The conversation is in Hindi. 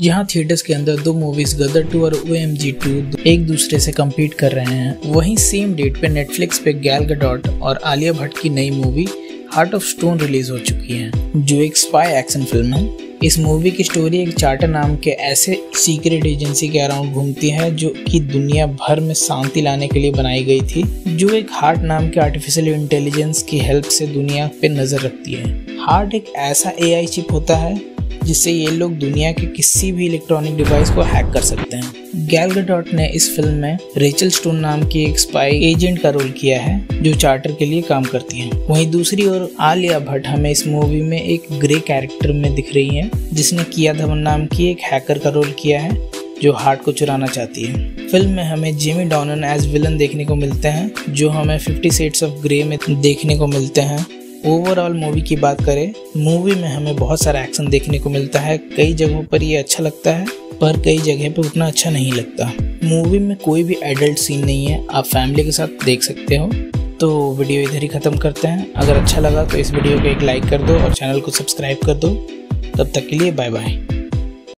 यहाँ थिएटर्स के अंदर दो मूवीज़ गदर टू और ओ एम जी टू एक दूसरे से कम्पीट कर रहे हैं। वहीं सेम डेट पे नेटफ्लिक्स पे गैल गडॉट और आलिया भट्ट की नई movie Heart of Stone release हो चुकी है, जो एक स्पाई एक्शन फ़िल्म है। इस मूवी की स्टोरी एक चार्टर नाम के ऐसे सीक्रेट एजेंसी के अराउंड घूमती है, जो कि दुनिया भर में शांति लाने के लिए बनाई गई थी, जो एक हार्ट नाम के आर्टिफिशियल इंटेलिजेंस की हेल्प से दुनिया पे नज़र रखती है। हार्ट एक ऐसा एआई चिप होता है जिससे ये लोग दुनिया के किसी भी इलेक्ट्रॉनिक डिवाइस को हैक कर सकते हैं। गैल ने इस फ़िल्म में रेचल स्टोन नाम की एक स्पाई एजेंट का रोल किया है, जो चार्टर के लिए काम करती है। वहीं दूसरी ओर आलिया भट्ट हमें इस मूवी में एक ग्रे कैरेक्टर में दिख रही है, जिसने किया धवन नाम की एक हैकर का रोल किया है, जो हार्ट को चुराना चाहती है। फ़िल्म में हमें जेमी डॉनन एज विलन देखने को मिलते हैं, जो हमें फिफ्टी सेट्स ऑफ़ ग्रे में देखने को मिलते हैं। ओवरऑल मूवी की बात करें मूवी में हमें बहुत सारा एक्शन देखने को मिलता है। कई जगहों पर ये अच्छा लगता है, पर कई जगह पे उतना अच्छा नहीं लगता। मूवी में कोई भी एडल्ट सीन नहीं है, आप फैमिली के साथ देख सकते हो। तो वीडियो इधर ही ख़त्म करते हैं। अगर अच्छा लगा तो इस वीडियो को एक लाइक कर दो और चैनल को सब्सक्राइब कर दो। तब तक के लिए बाय बाय